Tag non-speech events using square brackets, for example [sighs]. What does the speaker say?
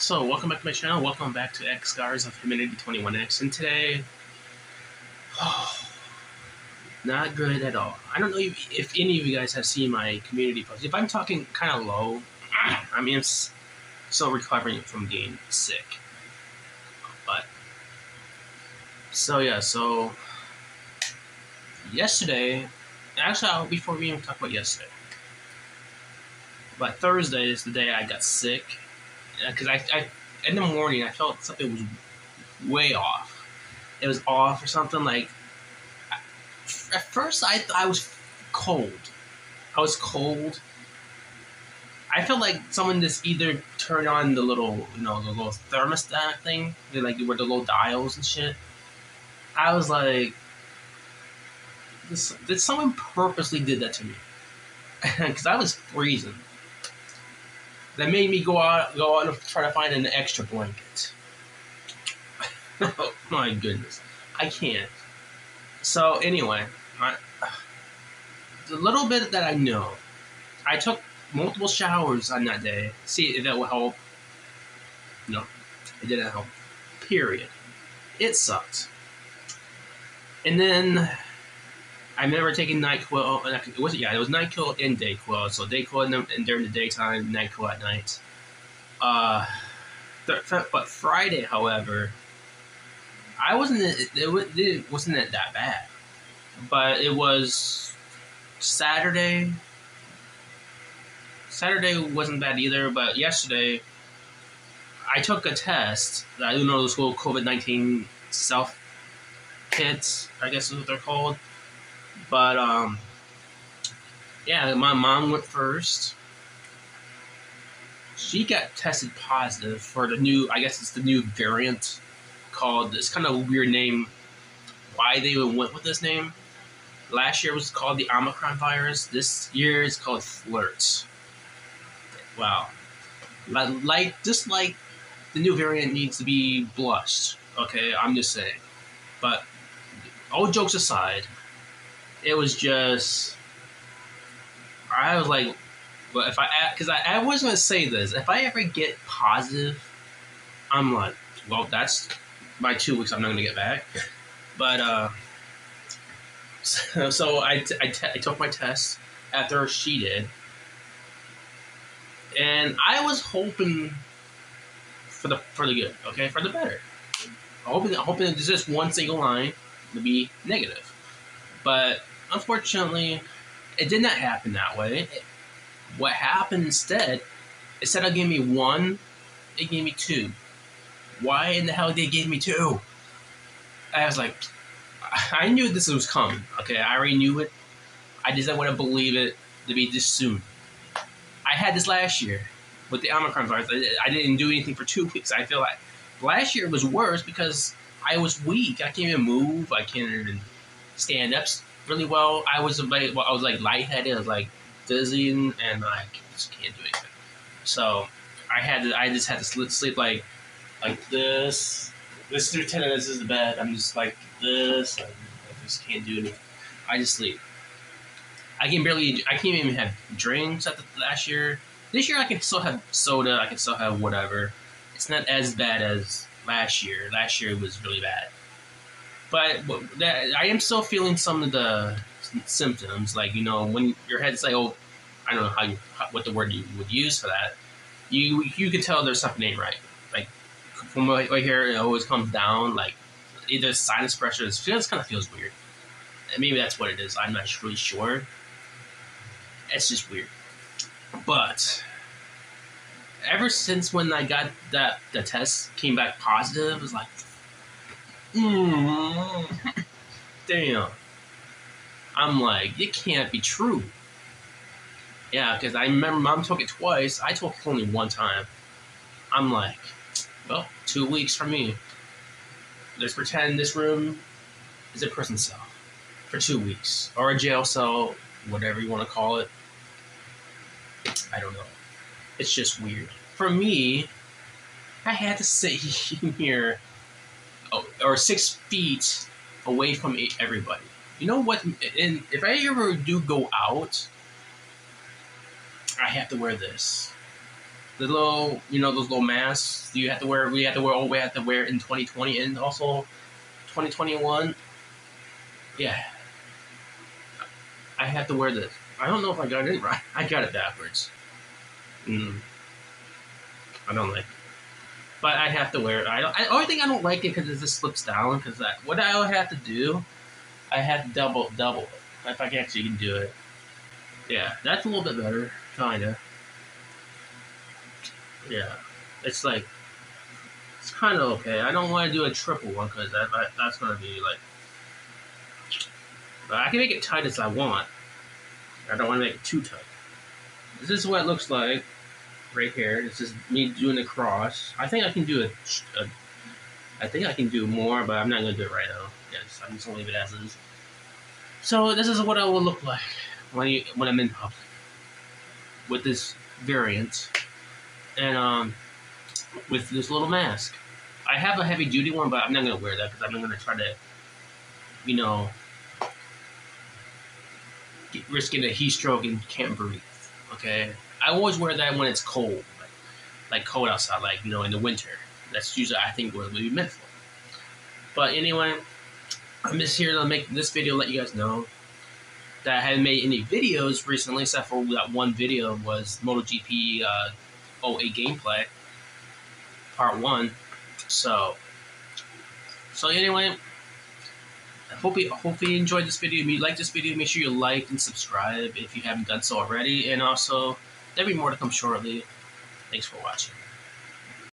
So, welcome back to my channel. Welcome back to X Scars of Humanity 21X. And today, oh, [sighs] not good at all. I don't know if, if, any of you guys have seen my community post. If I'm talking kind of low, [clears throat] I mean, I'm still recovering from being sick. But, so yeah, so yesterday, actually, before we even talk about yesterday, but Thursday is the day I got sick Uh, because I, I in the morning I felt something was way off. It was off or something like. At first, I I was cold. I was cold. I felt like someone just either turned on the little, you know, the little thermostat thing, like where the little dials and shit. I was like, this, did someone purposely did that to me? [laughs] Because I was freezing that made me go out go out and try to find an extra blanket. [laughs] oh my goodness, I can't. So anyway, I, the little bit that I know, I took multiple showers on that day. See if that will help. No, it didn't help. Period. It sucked. And then I remember taking NyQuil. and It was yeah, it was NyQuil and Dayquil. So Dayquil in the, and during the daytime, NyQuil at night. Uh, but Friday, however, I wasn't. It, it, it wasn't that bad, but it was Saturday. Saturday wasn't bad either, but yesterday I took a test. I don't know those little COVID nineteen self kits. I guess is what they're called but um, yeah, my mom went first. She got tested positive for the new, I guess it's the new variant called. It's kind of a weird name. Why they even went with this name? Last year was called the Omicron virus. This year it's called FLiRT. Wow, like just like the new variant needs to be blushed. Okay, I'm just saying. But all jokes aside, it was just I was like, but if I because I, I was gonna say this, if I ever get positive, I'm like, well, that's my two weeks. I'm not gonna get back. But uh, so, [laughs] so I, I, t- I took my test after she did, and I was hoping for the for the good, okay, for the better. Hoping hoping it's just one single line to be negative. But unfortunately, it did not happen that way. What happened instead, instead of giving me one, it gave me two. Why in the hell did they give me two? I was like, I knew this was coming. Okay, I already knew it. I just didn't want to believe it to be this soon. I had this last year with the Omicron virus. I didn't do anything for two [laughs] weeks. I feel like last year was worse because I was weak. I can't even move. I can't even stand up really well. I was like, well, I was like lightheaded. I was like dizzy, and, I just can't do anything. So I had to, I just had to sleep, sleep like like this. This is through ten minutes is the bed. I'm just like this. I, I just can't do anything. I just sleep. I can barely. I can't even have drinks at the last year. This year I can still have soda. I can still have whatever. It's not as bad as last year. Last year was really bad. But that, I am still feeling some of the symptoms, like you know, when your head's like, oh, I don't know how, you, how what the word you would use for that. You you could tell there's something ain't right. Like from right, here, it always comes down. Like either sinus pressure, it feels kind of feels weird. maybe that's what it is. I'm not really sure. It's just weird. But ever since when I got that the test came back positive, it was like Mm. Damn. I'm like, it can't be true. Yeah, because I remember mom took it twice. I took it only one time. I'm like, well, two weeks for me. Let's pretend this room is a prison cell for two weeks, or a jail cell, whatever you want to call it. I don't know. It's just weird. For me, I had to sit [laughs] here or six feet away from everybody. You know what? And if I ever do go out, I have to wear this. the little, you know, those little masks you have to wear. We have to wear. Oh, we have to wear in 2020 and also 2021. Yeah, I have to wear this. I don't know if I got it right. [laughs] I got it backwards. Mm. I don't like. It. But I have to wear it. I don't. I only thing I don't like it because it just slips down. Because that what I would have to do, I have to double double it. If I can actually do it. Yeah, that's a little bit better, kinda. Yeah, it's like it's kind of okay. I don't want to do a triple one because that, that, that's gonna be like. But I can make it tight as I want. I don't want to make it too tight. This is what it looks like right here. This is me doing the cross. I think I can do a, a I think I can do more, but I'm not gonna do it right now. Yes, I'm just gonna leave it as is. So this is what I will look like when you when I'm in public with this variant and um with this little mask. I have a heavy duty one, but I'm not gonna wear that because I'm not gonna try to, you know, get, risk getting a heat stroke and can't breathe. Okay, I always wear that when it's cold, like, like cold outside, like you know, in the winter. That's usually I think what it would be meant for. But anyway, I'm just here to make this video, let you guys know that I haven't made any videos recently, except for that one video was MotoGP uh, 08 gameplay, part one. So, so anyway, I hope you hope you enjoyed this video. If you like this video, make sure you like and subscribe if you haven't done so already. And also, there'll be more to come shortly. Thanks for watching.